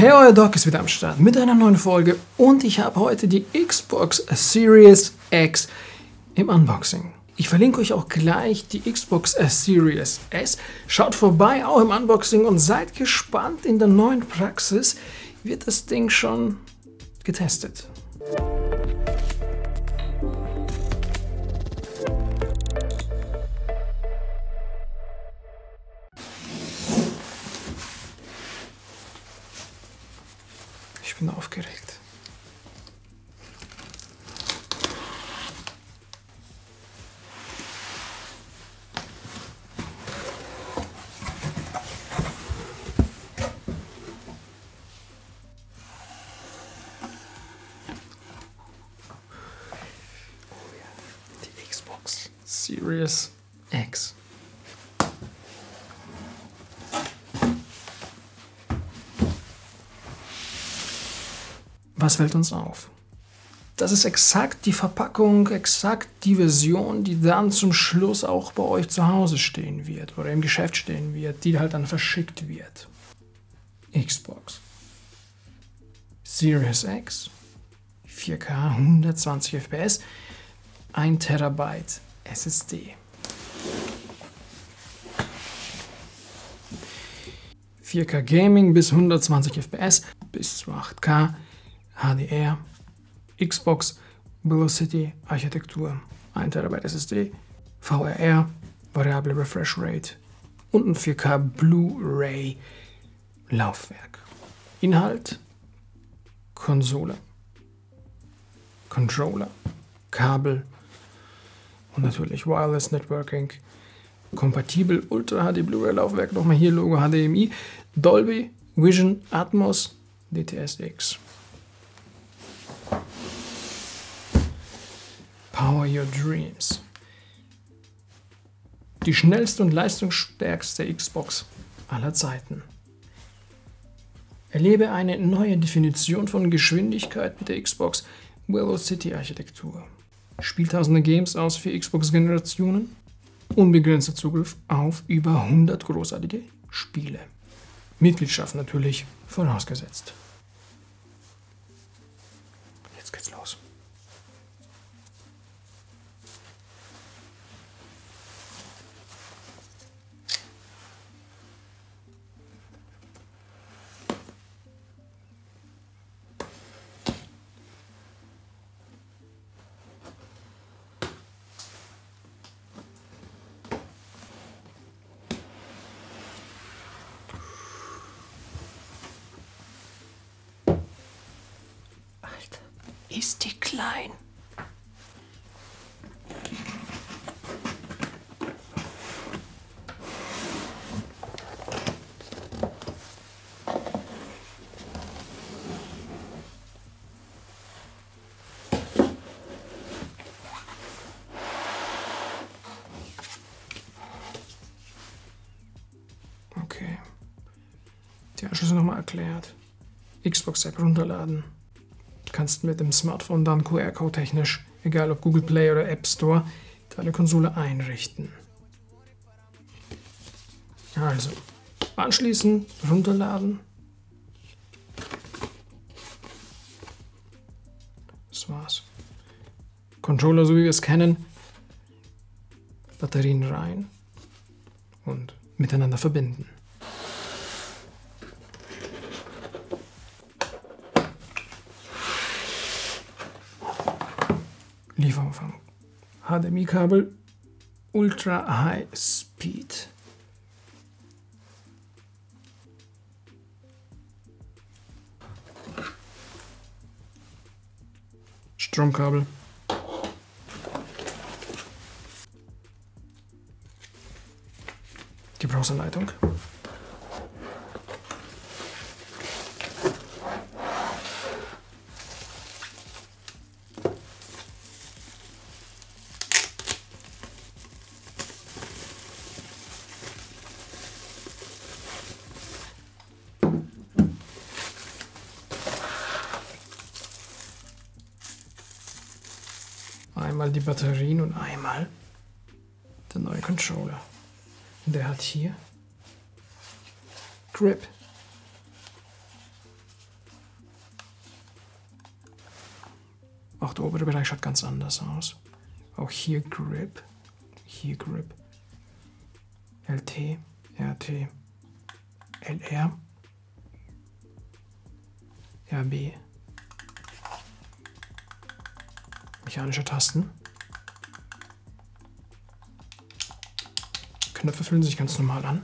Hey, euer Doc ist wieder am Start mit einer neuen Folge und ich habe heute die Xbox Series X im Unboxing. Ich verlinke euch auch gleich die Xbox Series S. Schaut vorbei, auch im Unboxing und seid gespannt. In der neuen Praxis wird das Ding schon getestet. Series X. Was fällt uns auf? Das ist exakt die Verpackung, exakt die Version, die dann zum Schluss auch bei euch zu Hause stehen wird oder im Geschäft stehen wird, die halt dann verschickt wird. Xbox. Series X. 4K 120 FPS. 1 Terabyte SSD. 4K Gaming bis 120 FPS bis zu 8K HDR, Xbox Velocity Architektur, 1 TB SSD, VRR, variable Refresh Rate und ein 4K Blu-ray Laufwerk. Inhalt Konsole, Controller, Kabel und natürlich Wireless Networking. Kompatibel Ultra HD Blu-ray Laufwerk, nochmal hier Logo HDMI, Dolby Vision Atmos DTSX. Power Your Dreams. Die schnellste und leistungsstärkste Xbox aller Zeiten. Erlebe eine neue Definition von Geschwindigkeit mit der Xbox Velocity Architektur. Spieltausende Games aus vier Xbox-Generationen. Unbegrenzter Zugriff auf über 100 großartige Spiele. Mitgliedschaft natürlich vorausgesetzt. Jetzt geht's los. Ist die klein. Okay. Die Anschlüsse nochmal erklärt. Xbox-App runterladen. Du kannst mit dem Smartphone dann QR-Code technisch, egal ob Google Play oder App Store, deine Konsole einrichten. Also, anschließen, runterladen. Das war's. Controller, so wie wir es kennen, Batterien rein und miteinander verbinden. HDMI-Kabel Ultra High Speed. Stromkabel. Gebrauchsanleitung. einmal die Batterien und einmal der neue Controller. Und der hat hier Grip. Auch der obere Bereich schaut ganz anders aus. Auch hier Grip. Hier Grip. LT, RT, LR, RB. Mechanische Tasten. Knöpfe fühlen sich ganz normal an.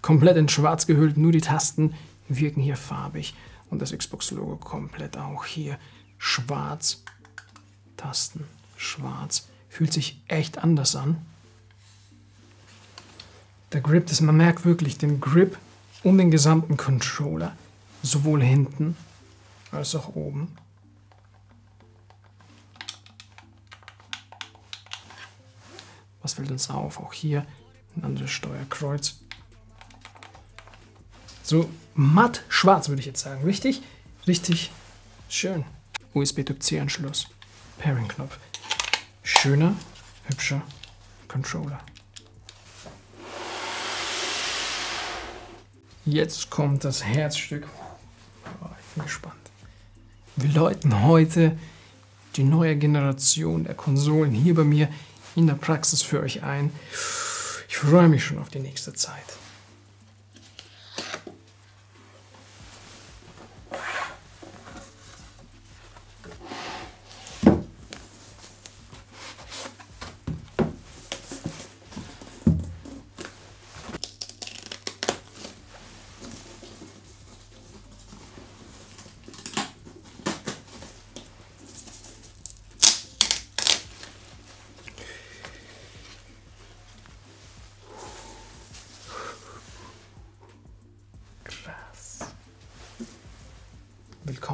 Komplett in schwarz gehüllt, nur die Tasten wirken hier farbig. Und das Xbox-Logo komplett auch hier schwarz. Tasten schwarz. Fühlt sich echt anders an. Der Grip, das, man merkt wirklich den Grip um den gesamten Controller. Sowohl hinten als auch oben. Was fällt uns auf? Auch hier ein anderes Steuerkreuz. So matt schwarz würde ich jetzt sagen. Richtig, richtig schön. USB Typ C Anschluss. Pairing Knopf. Schöner, hübscher Controller. Jetzt kommt das Herzstück. Oh, ich bin gespannt. Wir läuten heute die neue Generation der Konsolen hier bei mir in der Praxis für euch ein. Ich freue mich schon auf die nächste Zeit.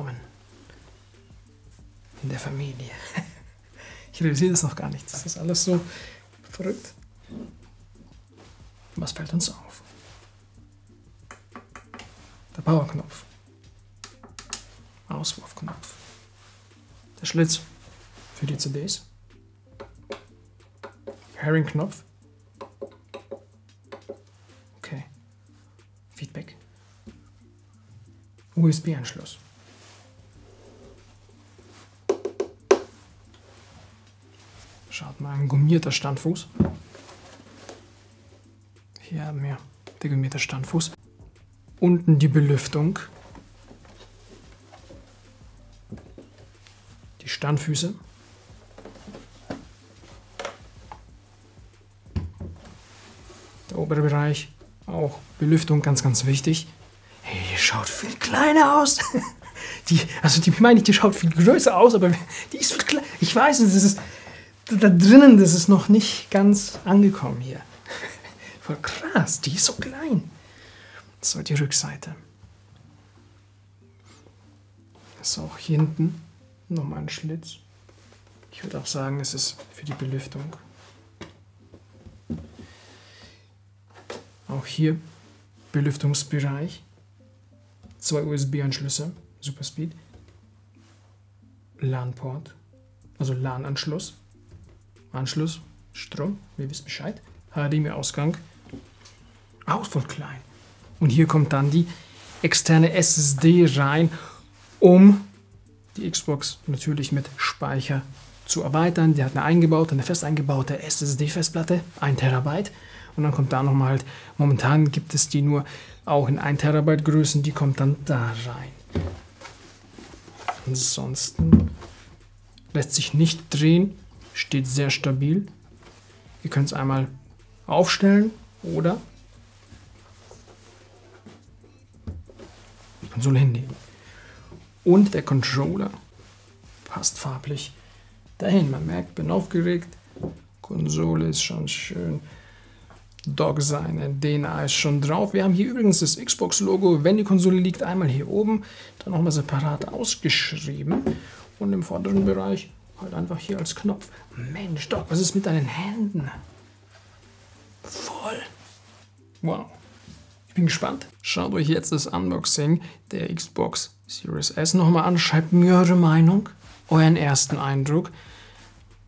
Willkommen in der Familie. Ich realisiere das noch gar nicht. Das ist alles so verrückt. Was fällt uns auf? Der Powerknopf. Auswurfknopf. Der Schlitz für die CDs. Herring-Knopf. Okay. Feedback. USB-Anschluss. Schaut mal, ein gummierter Standfuß. Hier haben wir der gummierte Standfuß. Unten die Belüftung. Die Standfüße. Der obere Bereich auch Belüftung ganz, ganz wichtig. Hey, die schaut viel kleiner aus. Die, also die meine ich, die schaut viel größer aus, aber die ist viel kleiner. Ich weiß es, das ist da drinnen, das ist noch nicht ganz angekommen hier. Voll krass, die ist so klein. So, die Rückseite. Ist auch hier hinten nochmal ein Schlitz. Ich würde auch sagen, es ist für die Belüftung. Auch hier Belüftungsbereich. Zwei USB-Anschlüsse, Superspeed. LAN-Port, also LAN-Anschluss. Anschluss, Strom, ihr wisst Bescheid. HDMI-Ausgang, auch voll klein. Und hier kommt dann die externe SSD rein, um die Xbox natürlich mit Speicher zu erweitern. Die hat eine eingebaute, eine fest eingebaute SSD-Festplatte, 1 Terabyte. Und dann kommt da nochmal halt, momentan gibt es die nur auch in 1 Terabyte Größen, die kommt dann da rein. Ansonsten lässt sich nicht drehen, steht sehr stabil. Ihr könnt es einmal aufstellen oder die Konsole hinlegen. Und der Controller passt farblich dahin. Man merkt, bin aufgeregt. Konsole ist schon schön. Dog seine DNA ist schon drauf. Wir haben hier übrigens das Xbox-Logo, wenn die Konsole liegt, einmal hier oben, dann nochmal separat ausgeschrieben. Und im vorderen Bereich halt einfach hier als Knopf. Mensch, Doc, was ist mit deinen Händen? Voll. Wow. Ich bin gespannt. Schaut euch jetzt das Unboxing der Xbox Series S nochmal an. Schreibt mir eure Meinung, euren ersten Eindruck.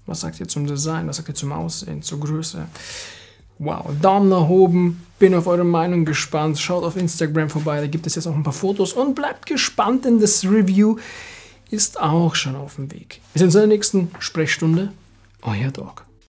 Was sagt ihr zum Design? Was sagt ihr zum Aussehen, zur Größe? Wow, Daumen nach oben, bin auf eure Meinung gespannt. Schaut auf Instagram vorbei, da gibt es jetzt auch ein paar Fotos und bleibt gespannt, denn das Review ist auch schon auf dem Weg. Wir sehen uns in der nächsten Sprechstunde. Euer Dog.